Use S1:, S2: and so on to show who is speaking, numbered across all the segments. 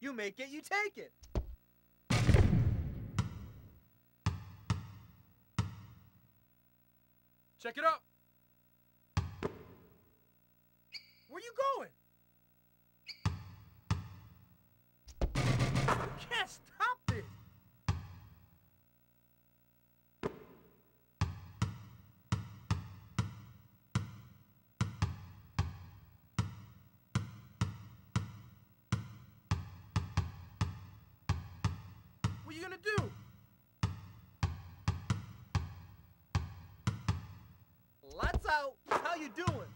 S1: You make it, you take it.
S2: Check it up. Where you going? You
S1: doing?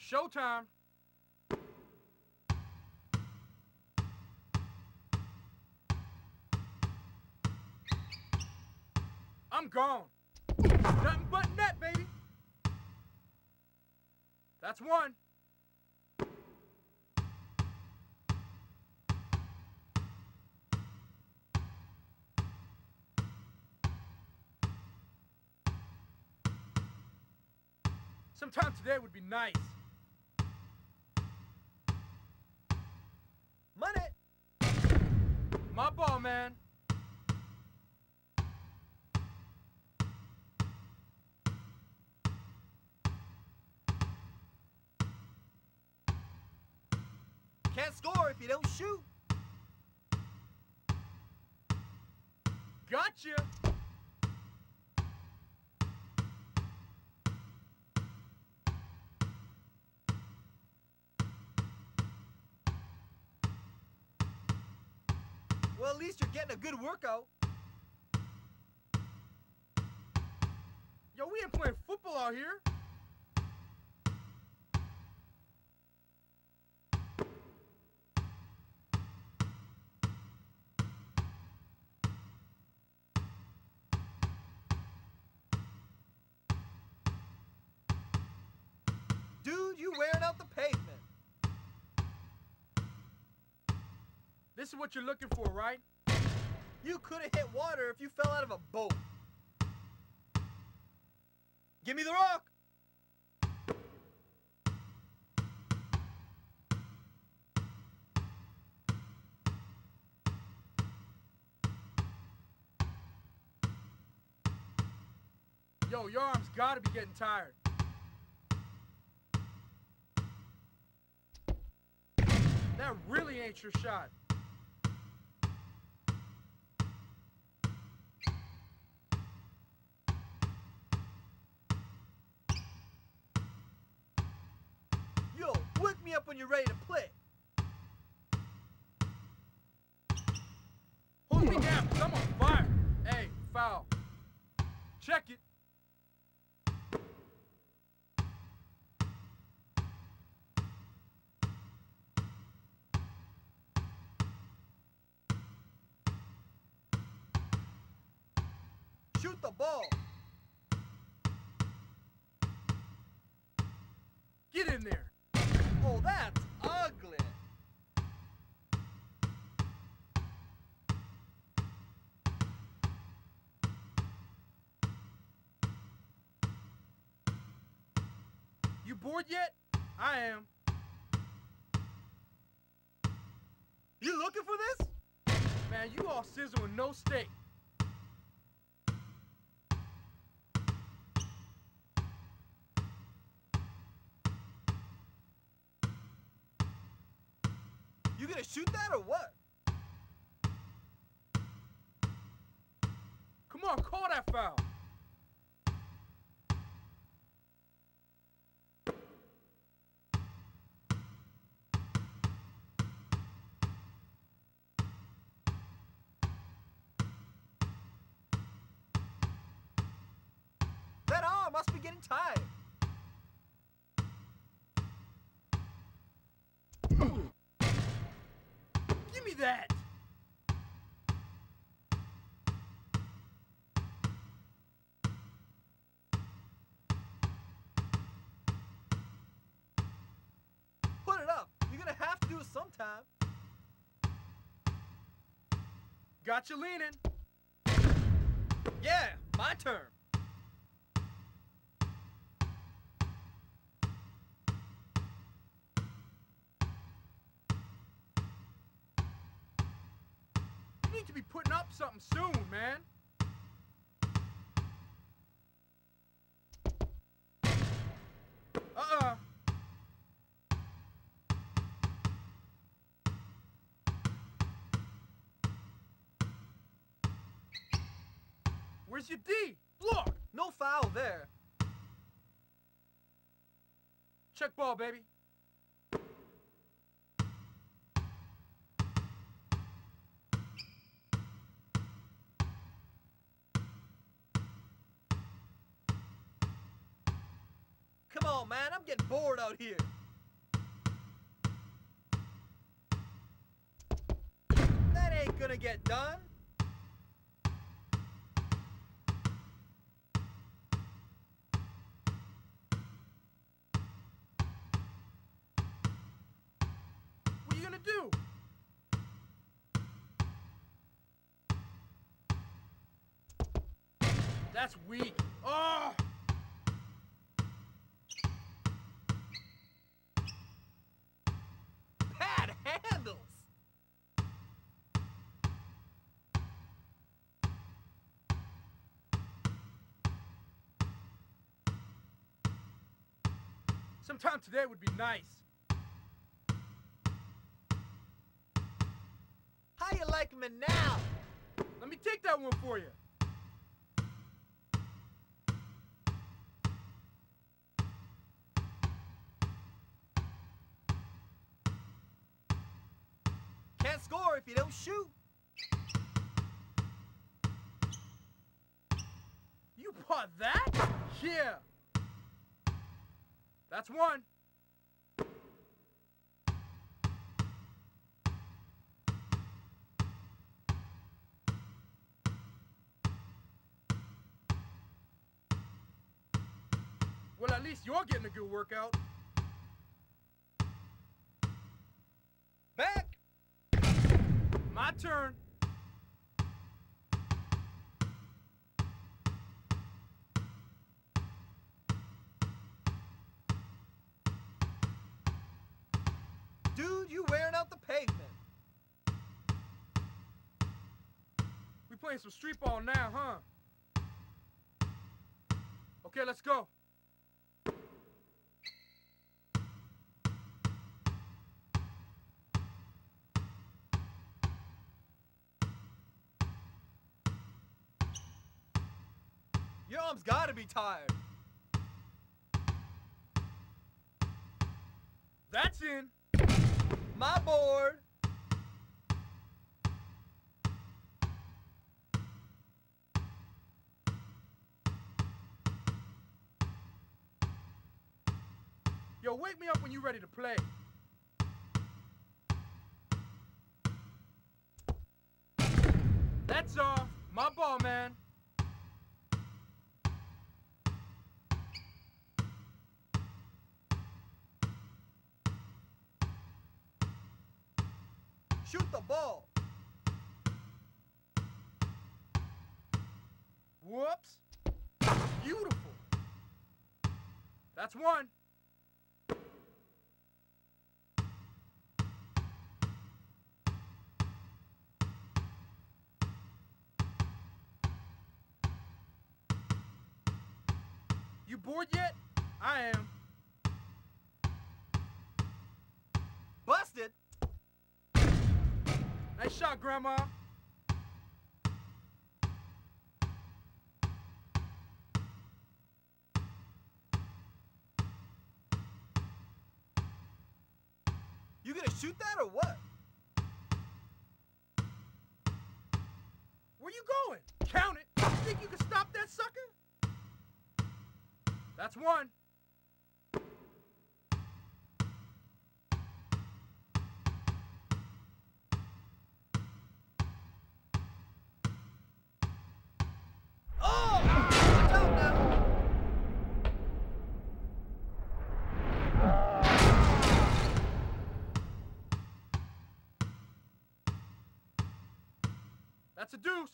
S2: Showtime. I'm gone. Nothing but net, baby. That's one. Sometime today would be nice.
S1: Money.
S2: My ball, man.
S1: Can't score if you don't shoot.
S2: Gotcha.
S1: Well, at least you're getting a good workout.
S2: Yo, we ain't playing football out here.
S1: Dude, you wearing out the pavement.
S2: This is what you're looking for, right?
S1: You could have hit water if you fell out of a boat. Give me the rock.
S2: Yo, your arms gotta be getting tired. That really ain't your shot.
S1: When you're ready to play.
S2: Hold me down, cause I'm on fire. Hey, foul. Check it.
S1: Shoot the ball.
S2: Get in there. You bored yet? I am.
S1: You looking for this?
S2: Man, you all sizzle with no steak.
S1: You gonna shoot that or what?
S2: Come on, call that foul.
S1: Getting tired.
S2: Give me that.
S1: Put it up. You're gonna have to do it sometime.
S2: Got you leaning.
S1: Yeah, my turn.
S2: Need to be putting up something soon, man. Uh-uh. Where's your D? Look!
S1: No foul there.
S2: Check ball, baby.
S1: On, man. I'm getting bored out here. That ain't gonna get done.
S2: What are you gonna do? That's weak. Oh! Sometime today would be nice.
S1: How you like me now?
S2: Let me take that one for you.
S1: Can't score if you don't shoot.
S2: You bought that? Yeah. That's one. Well, at least you're getting a good workout.
S1: Back.
S2: My turn.
S1: The pavement.
S2: We playing some street ball now, huh? Okay, let's go.
S1: Your arm's gotta be tired.
S2: That's in.
S1: My board.
S2: Yo, wake me up when you're ready to play. That's off. My ball, man.
S1: Shoot the ball.
S2: Whoops. Beautiful. That's one. You bored yet? I am. Nice shot, Grandma.
S1: You gonna shoot that or what?
S2: Where you going? Count it. You think you can stop that sucker? That's one.
S1: That's a deuce.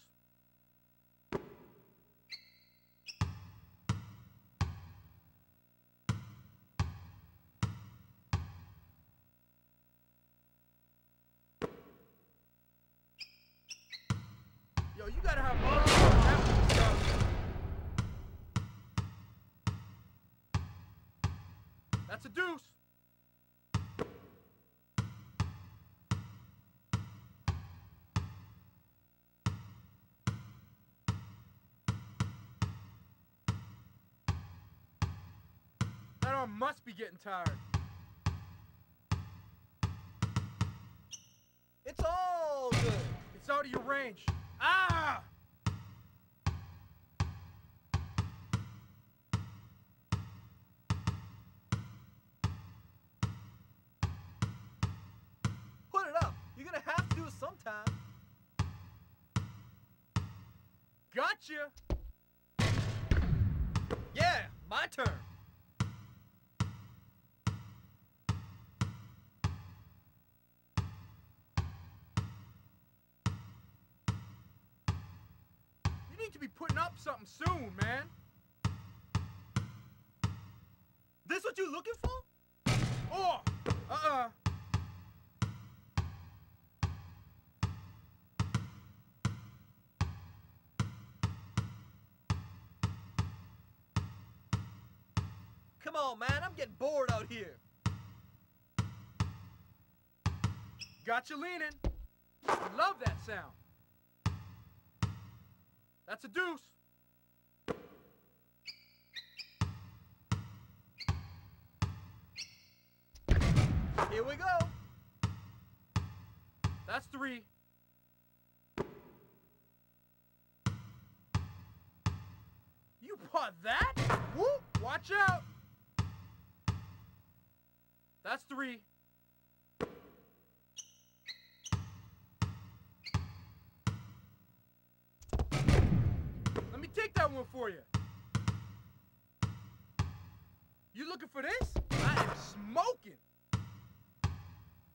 S1: Yo, you gotta have all.
S2: That's a deuce. That must be getting tired.
S1: It's all good.
S2: It's out of your range. Ah!
S1: Put it up. You're gonna have to do it sometime.
S2: Gotcha!
S1: Yeah, my turn.
S2: Need to be putting up something soon, man.
S1: This what you looking for?
S2: Oh! Uh-uh.
S1: Come on, man. I'm getting bored out here.
S2: Got you leaning. I love that sound. That's a deuce.
S1: Here we go.
S2: That's three. You bought that? Whoop! Watch out! That's three. For you. You looking for this? I am smoking.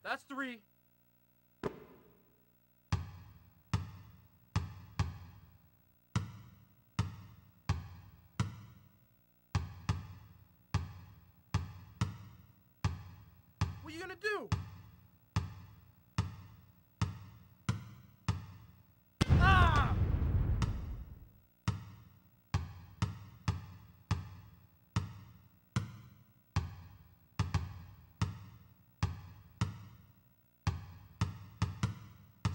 S2: That's three. What are you gonna do?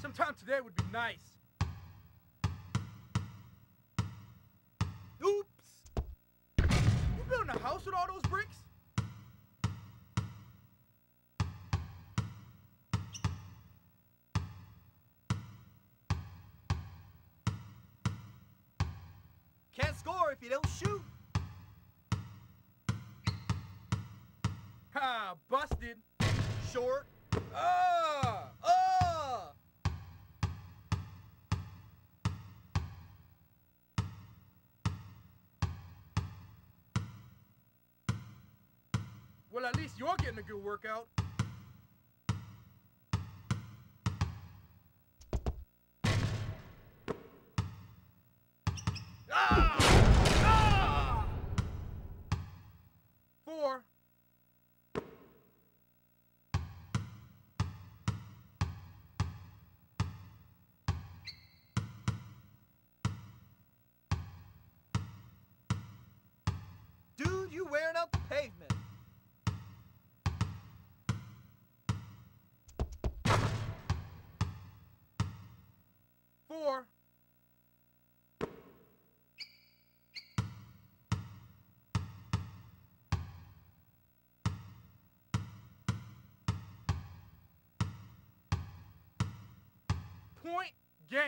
S2: Sometime today would be nice.
S1: Oops.
S2: You building a house with all those bricks?
S1: Can't score if you don't shoot.
S2: Ha! Busted.
S1: Short. Ah!
S2: Well, at least you're getting a good workout. Ah! Four. Point game.